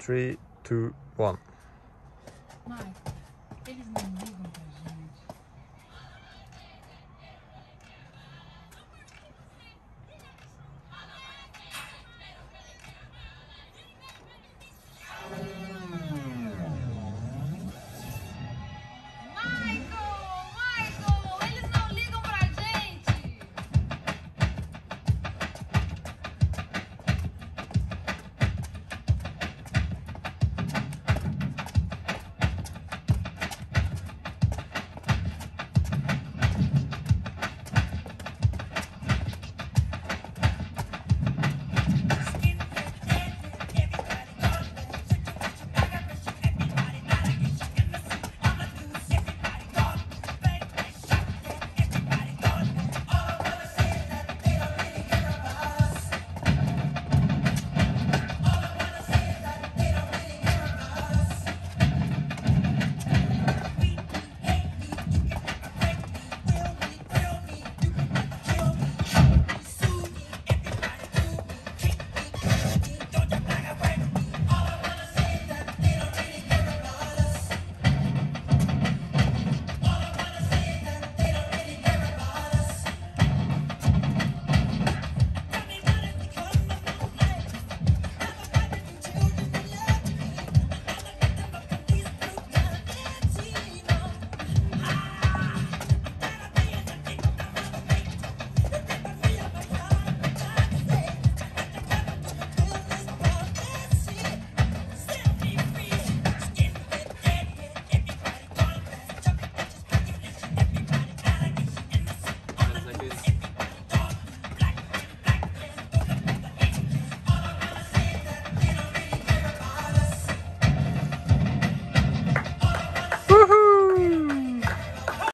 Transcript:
Three, two, one. Mike.